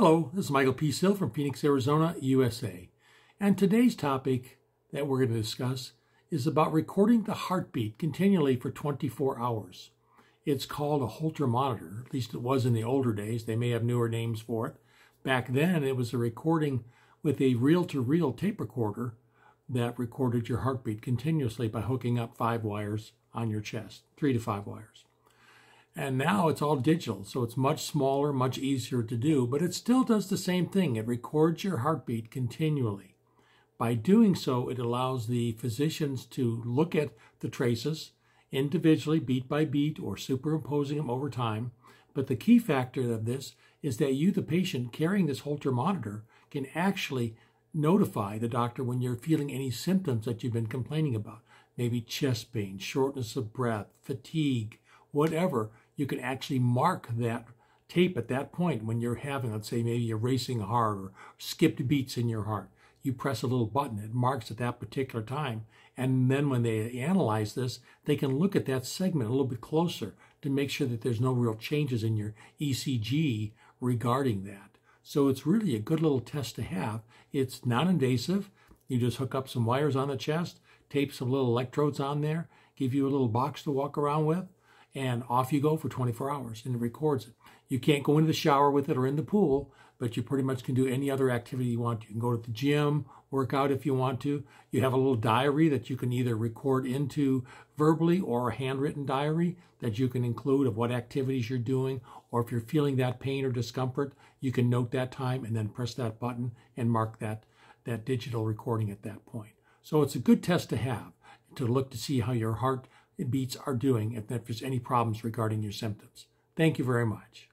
Hello, this is Michael P. Cyll from Phoenix, Arizona, USA. And today's topic that we're going to discuss is about recording the heartbeat continually for 24 hours. It's called a Holter monitor, at least it was in the older days. They may have newer names for it. Back then, it was a recording with a reel to reel tape recorder that recorded your heartbeat continuously by hooking up five wires on your chest, three to five wires. And now it's all digital, so it's much smaller, much easier to do, but it still does the same thing. It records your heartbeat continually. By doing so, it allows the physicians to look at the traces individually, beat by beat, or superimposing them over time. But the key factor of this is that you, the patient carrying this Holter monitor, can actually notify the doctor when you're feeling any symptoms that you've been complaining about. Maybe chest pain, shortness of breath, fatigue, whatever you can actually mark that tape at that point when you're having, let's say, maybe you're racing hard or skipped beats in your heart. You press a little button, it marks at that particular time. And then when they analyze this, they can look at that segment a little bit closer to make sure that there's no real changes in your ECG regarding that. So it's really a good little test to have. It's non invasive. You just hook up some wires on the chest, tape some little electrodes on there, give you a little box to walk around with, and off you go for 24 hours and it records it. You can't go into the shower with it or in the pool, but you pretty much can do any other activity you want. You can go to the gym, work out if you want to. You have a little diary that you can either record into verbally or a handwritten diary that you can include of what activities you're doing, or if you're feeling that pain or discomfort, you can note that time and then press that button and mark that, that digital recording at that point. So it's a good test to have to look to see how your heart beats are doing if there's any problems regarding your symptoms. Thank you very much.